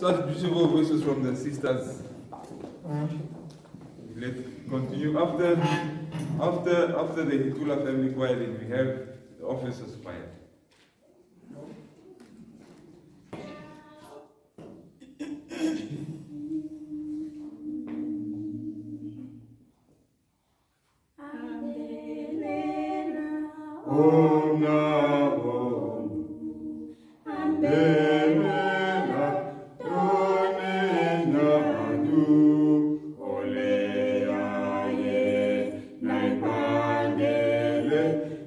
such beautiful voices from the sisters. Let's continue. After after after the Hitula family choir, then we have the officers choir.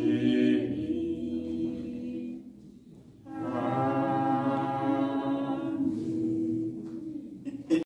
Jesus.